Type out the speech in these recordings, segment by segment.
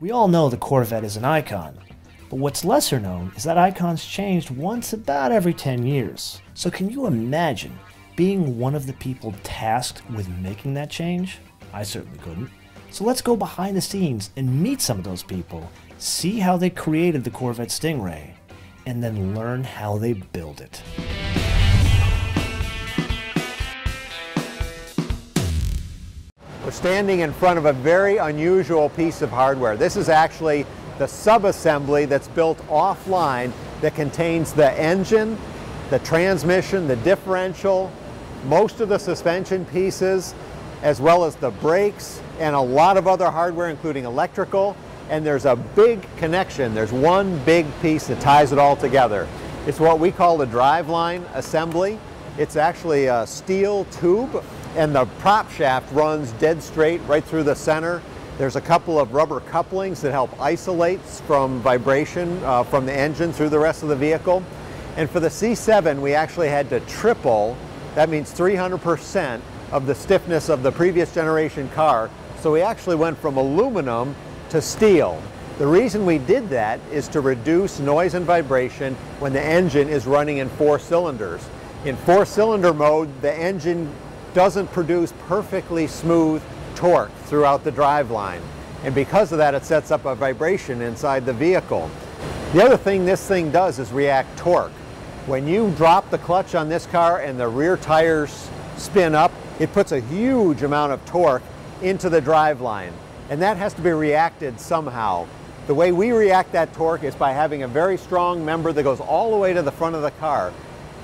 We all know the Corvette is an icon, but what's lesser known is that icons changed once about every 10 years. So can you imagine being one of the people tasked with making that change? I certainly couldn't. So let's go behind the scenes and meet some of those people, see how they created the Corvette Stingray, and then learn how they build it. We're standing in front of a very unusual piece of hardware. This is actually the subassembly that's built offline that contains the engine, the transmission, the differential, most of the suspension pieces, as well as the brakes and a lot of other hardware including electrical and there's a big connection. There's one big piece that ties it all together. It's what we call the driveline assembly. It's actually a steel tube and the prop shaft runs dead straight right through the center. There's a couple of rubber couplings that help isolate from vibration uh, from the engine through the rest of the vehicle. And for the C7, we actually had to triple, that means 300% of the stiffness of the previous generation car. So we actually went from aluminum to steel. The reason we did that is to reduce noise and vibration when the engine is running in four cylinders. In four cylinder mode, the engine doesn't produce perfectly smooth torque throughout the driveline. And because of that, it sets up a vibration inside the vehicle. The other thing this thing does is react torque. When you drop the clutch on this car and the rear tires spin up, it puts a huge amount of torque into the driveline. And that has to be reacted somehow. The way we react that torque is by having a very strong member that goes all the way to the front of the car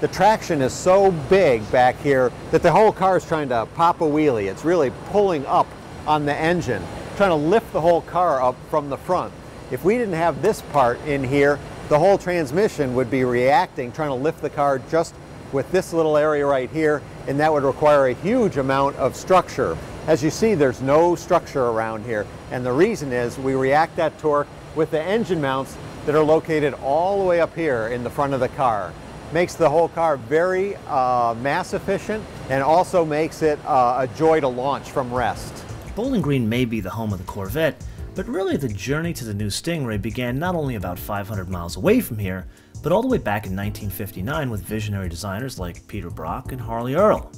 the traction is so big back here that the whole car is trying to pop a wheelie. It's really pulling up on the engine, trying to lift the whole car up from the front. If we didn't have this part in here, the whole transmission would be reacting, trying to lift the car just with this little area right here, and that would require a huge amount of structure. As you see, there's no structure around here, and the reason is we react that torque with the engine mounts that are located all the way up here in the front of the car makes the whole car very uh, mass efficient and also makes it uh, a joy to launch from rest. Bowling Green may be the home of the Corvette, but really the journey to the new Stingray began not only about 500 miles away from here, but all the way back in 1959 with visionary designers like Peter Brock and Harley Earl.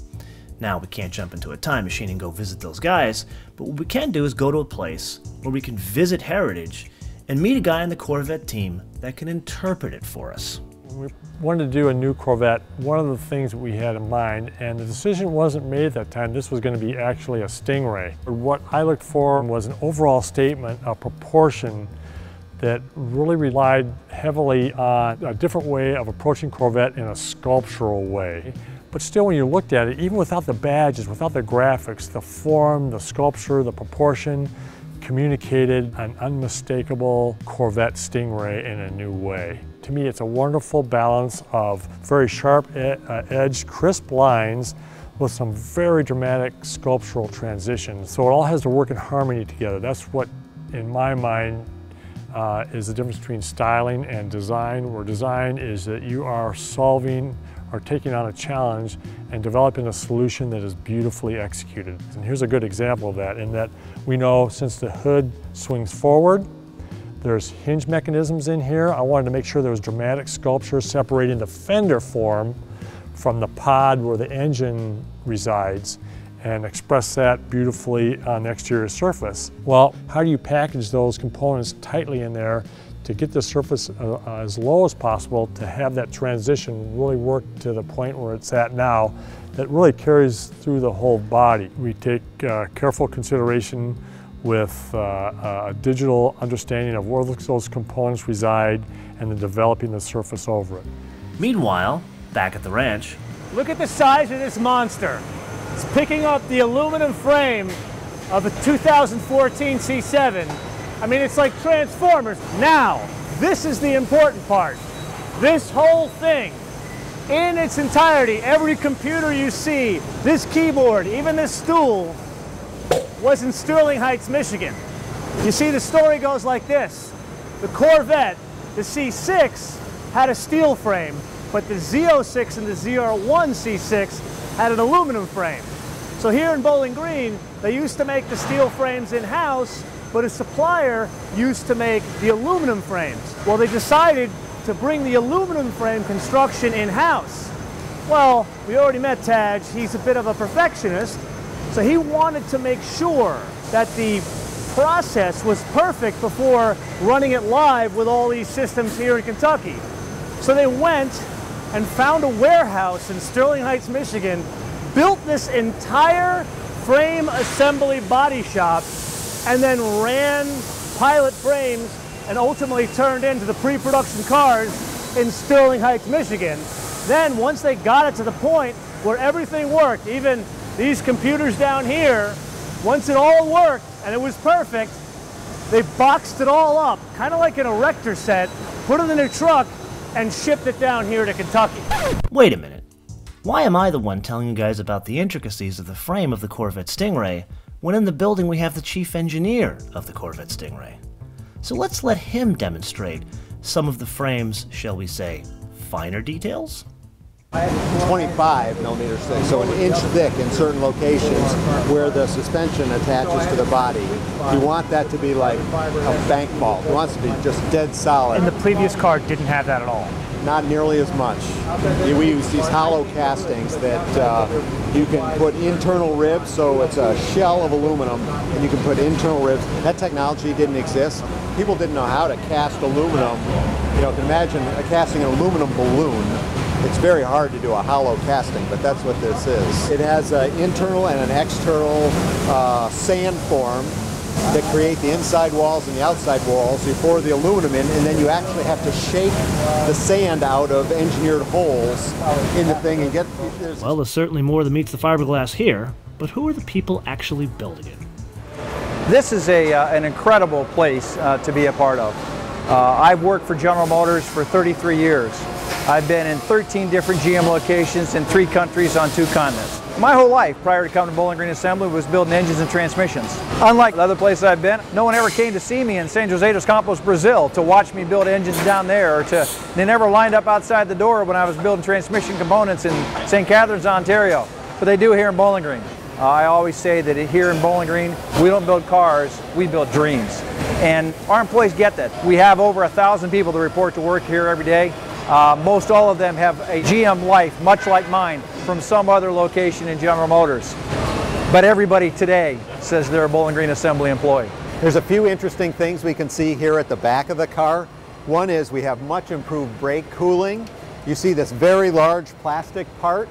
Now, we can't jump into a time machine and go visit those guys, but what we can do is go to a place where we can visit heritage and meet a guy on the Corvette team that can interpret it for us we wanted to do a new Corvette, one of the things that we had in mind, and the decision wasn't made at that time, this was going to be actually a Stingray. What I looked for was an overall statement, a proportion that really relied heavily on a different way of approaching Corvette in a sculptural way. But still, when you looked at it, even without the badges, without the graphics, the form, the sculpture, the proportion, communicated an unmistakable Corvette Stingray in a new way. To me, it's a wonderful balance of very sharp ed uh, edged, crisp lines with some very dramatic sculptural transitions. So it all has to work in harmony together. That's what, in my mind, uh, is the difference between styling and design, where design is that you are solving or taking on a challenge and developing a solution that is beautifully executed. And here's a good example of that in that we know since the hood swings forward, there's hinge mechanisms in here. I wanted to make sure there was dramatic sculpture separating the fender form from the pod where the engine resides and express that beautifully uh, on the exterior surface. Well, how do you package those components tightly in there to get the surface uh, uh, as low as possible to have that transition really work to the point where it's at now that really carries through the whole body. We take uh, careful consideration with uh, a digital understanding of where those components reside and then developing the surface over it. Meanwhile, back at the ranch, look at the size of this monster. It's picking up the aluminum frame of a 2014 C7. I mean, it's like Transformers. Now, this is the important part. This whole thing, in its entirety, every computer you see, this keyboard, even this stool, was in Sterling Heights, Michigan. You see, the story goes like this. The Corvette, the C6, had a steel frame, but the Z06 and the ZR1 C6 had an aluminum frame. So here in Bowling Green, they used to make the steel frames in-house, but a supplier used to make the aluminum frames. Well, they decided to bring the aluminum frame construction in-house. Well, we already met Tadge. He's a bit of a perfectionist, so he wanted to make sure that the process was perfect before running it live with all these systems here in Kentucky. So they went and found a warehouse in Sterling Heights, Michigan, built this entire frame assembly body shop, and then ran pilot frames and ultimately turned into the pre-production cars in Sterling Heights, Michigan. Then once they got it to the point where everything worked, even these computers down here, once it all worked and it was perfect, they boxed it all up, kind of like an erector set, put it in a truck, and shipped it down here to Kentucky. Wait a minute. Why am I the one telling you guys about the intricacies of the frame of the Corvette Stingray when in the building we have the chief engineer of the Corvette Stingray? So let's let him demonstrate some of the frame's, shall we say, finer details? 25 millimeters thick, so an inch thick in certain locations where the suspension attaches to the body. You want that to be like a bank vault. It wants to be just dead solid. And the previous car didn't have that at all. Not nearly as much. We use these hollow castings that uh, you can put internal ribs, so it's a shell of aluminum, and you can put internal ribs. That technology didn't exist. People didn't know how to cast aluminum. You know, can imagine casting an aluminum balloon it's very hard to do a hollow casting, but that's what this is. It has an internal and an external uh, sand form that create the inside walls and the outside walls. You pour the aluminum in, and then you actually have to shake the sand out of engineered holes in the thing and get. Well, there's certainly more than meets the fiberglass here, but who are the people actually building it? This is a, uh, an incredible place uh, to be a part of. Uh, I've worked for General Motors for 33 years. I've been in 13 different GM locations in three countries on two continents. My whole life prior to coming to Bowling Green Assembly was building engines and transmissions. Unlike the other places I've been, no one ever came to see me in San Jose dos Campos, Brazil to watch me build engines down there or to, they never lined up outside the door when I was building transmission components in St. Catharines, Ontario. But they do here in Bowling Green. Uh, I always say that here in Bowling Green, we don't build cars, we build dreams. And our employees get that. We have over a thousand people that report to work here every day. Uh, most all of them have a GM life, much like mine, from some other location in General Motors. But everybody today says they're a Bowling Green Assembly employee. There's a few interesting things we can see here at the back of the car. One is we have much improved brake cooling. You see this very large plastic part.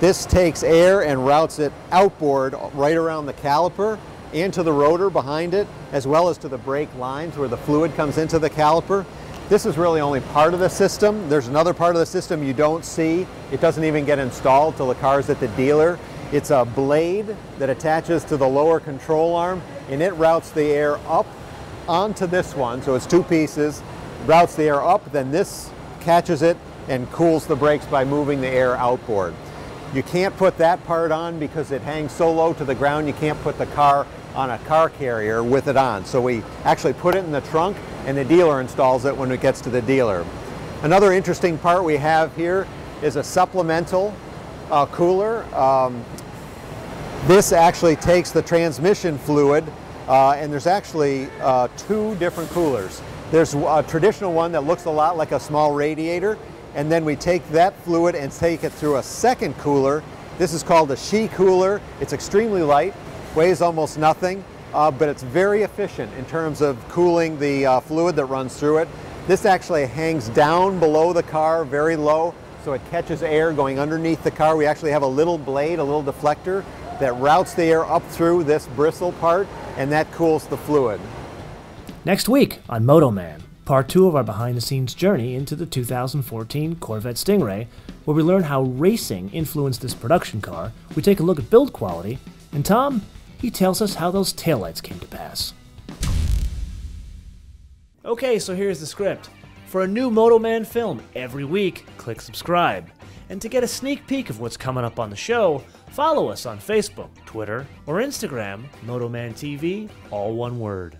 This takes air and routes it outboard right around the caliper and to the rotor behind it, as well as to the brake lines where the fluid comes into the caliper. This is really only part of the system. There's another part of the system you don't see. It doesn't even get installed till the car's at the dealer. It's a blade that attaches to the lower control arm and it routes the air up onto this one. So it's two pieces, routes the air up, then this catches it and cools the brakes by moving the air outboard. You can't put that part on because it hangs so low to the ground you can't put the car on a car carrier with it on. So we actually put it in the trunk and the dealer installs it when it gets to the dealer. Another interesting part we have here is a supplemental uh, cooler. Um, this actually takes the transmission fluid uh, and there's actually uh, two different coolers. There's a traditional one that looks a lot like a small radiator and then we take that fluid and take it through a second cooler. This is called a She cooler. It's extremely light, weighs almost nothing, uh, but it's very efficient in terms of cooling the uh, fluid that runs through it. This actually hangs down below the car very low, so it catches air going underneath the car. We actually have a little blade, a little deflector, that routes the air up through this bristle part, and that cools the fluid. Next week on MotoMan, part two of our behind the scenes journey into the 2014 Corvette Stingray, where we learn how racing influenced this production car, we take a look at build quality, and Tom he tells us how those taillights came to pass. Okay, so here's the script. For a new MotoMan film every week, click subscribe. And to get a sneak peek of what's coming up on the show, follow us on Facebook, Twitter, or Instagram, MotoManTV, all one word.